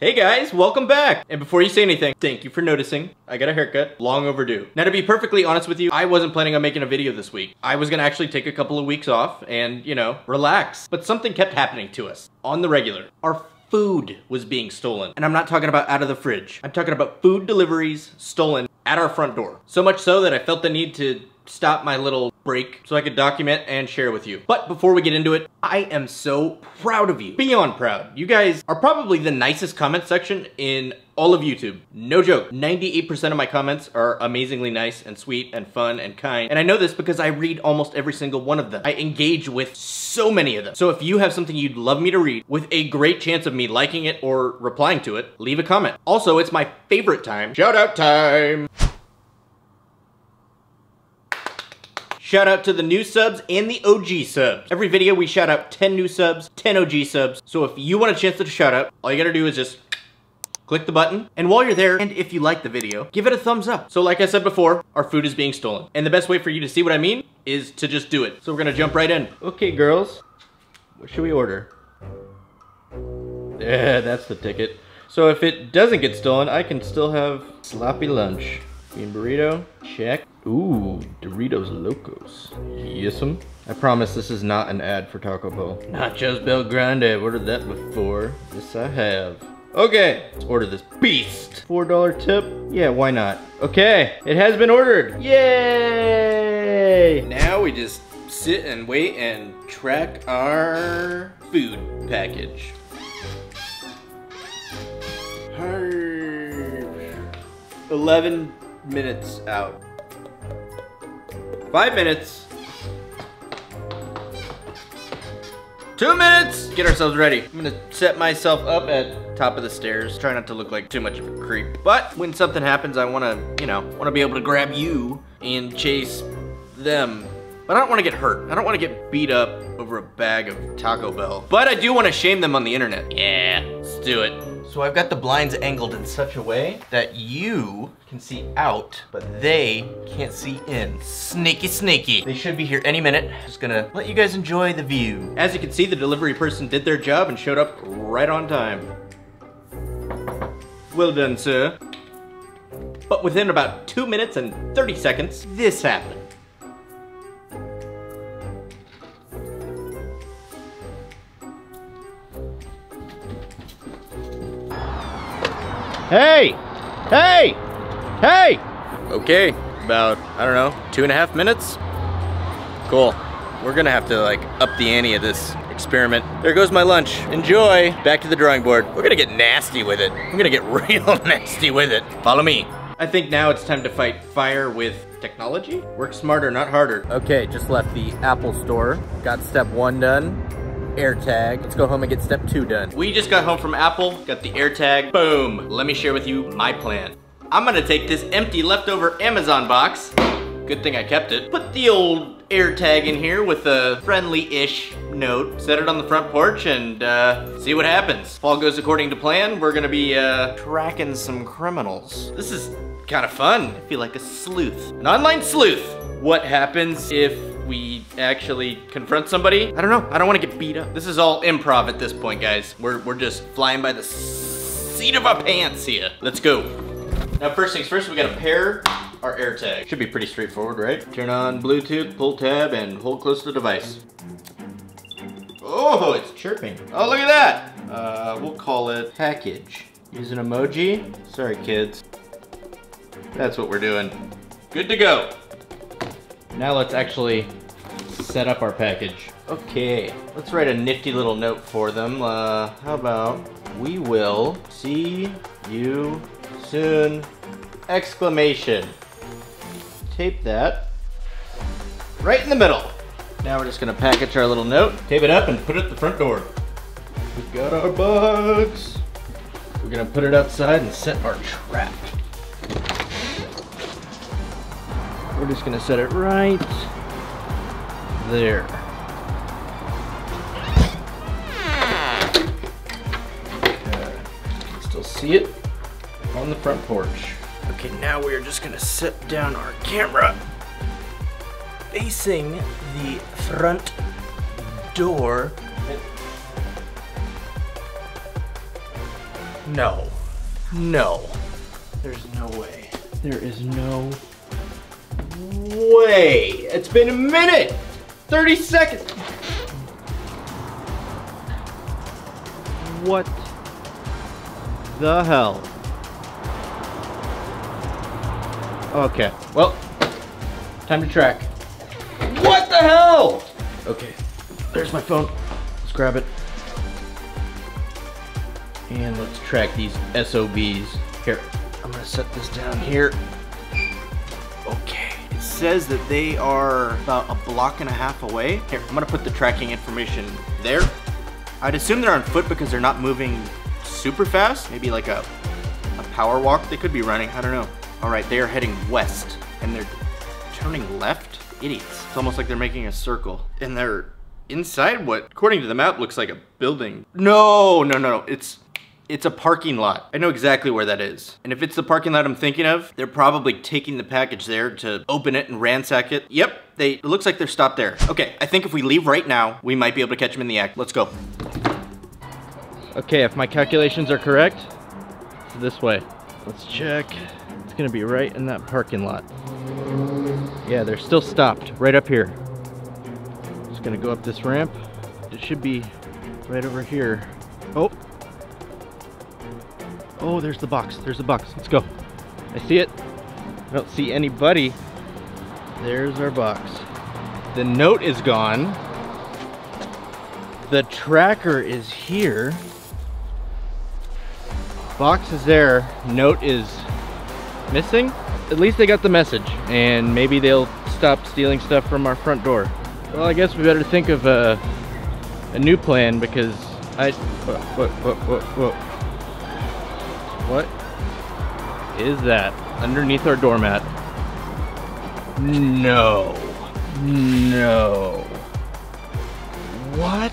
Hey guys, welcome back! And before you say anything, thank you for noticing. I got a haircut, long overdue. Now to be perfectly honest with you, I wasn't planning on making a video this week. I was gonna actually take a couple of weeks off and, you know, relax. But something kept happening to us, on the regular. Our food was being stolen. And I'm not talking about out of the fridge. I'm talking about food deliveries stolen at our front door. So much so that I felt the need to stop my little break so I could document and share with you. But before we get into it, I am so proud of you. Beyond proud. You guys are probably the nicest comment section in all of YouTube. No joke. 98% of my comments are amazingly nice and sweet and fun and kind. And I know this because I read almost every single one of them. I engage with so many of them. So if you have something you'd love me to read with a great chance of me liking it or replying to it, leave a comment. Also, it's my favorite time. Shout out time. Shout out to the new subs and the OG subs. Every video we shout out 10 new subs, 10 OG subs. So if you want a chance to shout out, all you gotta do is just click the button. And while you're there, and if you like the video, give it a thumbs up. So like I said before, our food is being stolen. And the best way for you to see what I mean is to just do it. So we're gonna jump right in. Okay, girls, what should we order? Yeah, that's the ticket. So if it doesn't get stolen, I can still have sloppy lunch. Bean burrito, check. Ooh, Doritos Locos. Yes'm. I promise this is not an ad for Taco Bell. Nachos Bel Grande, I've ordered that before. Yes, I have. Okay, let's order this beast. $4 tip? Yeah, why not? Okay, it has been ordered. Yay! Now we just sit and wait and track our food package. 11 minutes out. Five minutes. Two minutes! Get ourselves ready. I'm gonna set myself up at top of the stairs. Try not to look like too much of a creep. But when something happens, I wanna, you know, wanna be able to grab you and chase them. But I don't wanna get hurt. I don't wanna get beat up over a bag of Taco Bell. But I do wanna shame them on the internet. Yeah, let's do it. So I've got the blinds angled in such a way that you can see out, but they can't see in. Sneaky, sneaky. They should be here any minute. Just gonna let you guys enjoy the view. As you can see, the delivery person did their job and showed up right on time. Well done, sir. But within about two minutes and 30 seconds, this happened. Hey! Hey! Hey! Okay, about, I don't know, two and a half minutes? Cool. We're gonna have to like up the ante of this experiment. There goes my lunch. Enjoy. Back to the drawing board. We're gonna get nasty with it. I'm gonna get real nasty with it. Follow me. I think now it's time to fight fire with technology. Work smarter, not harder. Okay, just left the Apple store. Got step one done. AirTag. Let's go home and get step two done. We just got home from Apple, got the AirTag. Boom. Let me share with you my plan. I'm gonna take this empty leftover Amazon box. Good thing I kept it. Put the old AirTag in here with a friendly-ish note. Set it on the front porch and uh, see what happens. If all goes according to plan, we're gonna be uh, tracking some criminals. This is kind of fun. I feel like a sleuth. An online sleuth. What happens if we actually confront somebody? I don't know. I don't want to get beat up. This is all improv at this point, guys. We're, we're just flying by the seat of our pants here. Let's go. Now, first things first, we gotta pair our AirTag. Should be pretty straightforward, right? Turn on Bluetooth, pull tab, and hold close to the device. Oh, it's chirping. Oh, look at that. Uh, we'll call it package. Use an emoji. Sorry, kids. That's what we're doing. Good to go. Now let's actually set up our package. Okay, let's write a nifty little note for them. Uh, how about we will see you soon, exclamation. Tape that right in the middle. Now we're just gonna package our little note, tape it up and put it at the front door. We've got our box. We're gonna put it outside and set our trap. We're just gonna set it right there. Okay. Still see it on the front porch. Okay, now we are just gonna set down our camera facing the front door. No. No. There's no way. There is no way. It's been a minute. 30 seconds. What the hell? Okay, well, time to track. What the hell? Okay, there's my phone. Let's grab it. And let's track these SOBs. Here, I'm gonna set this down here. Okay, says that they are about a block and a half away. Here, I'm gonna put the tracking information there. I'd assume they're on foot because they're not moving super fast. Maybe like a, a power walk they could be running, I don't know. All right, they are heading west and they're turning left. Idiots. It's almost like they're making a circle. And they're inside what, according to the map, looks like a building. No, no, no, it's it's a parking lot. I know exactly where that is. And if it's the parking lot I'm thinking of, they're probably taking the package there to open it and ransack it. Yep, they, it looks like they're stopped there. Okay, I think if we leave right now, we might be able to catch them in the act. Let's go. Okay, if my calculations are correct, it's this way. Let's check. It's gonna be right in that parking lot. Yeah, they're still stopped, right up here. Just gonna go up this ramp. It should be right over here. Oh, Oh, there's the box. There's the box. Let's go. I see it. I don't see anybody. There's our box. The note is gone. The tracker is here. Box is there. Note is missing. At least they got the message and maybe they'll stop stealing stuff from our front door. Well, I guess we better think of a, a new plan because I... Whoa, whoa, whoa. What is that underneath our doormat? No. No. What?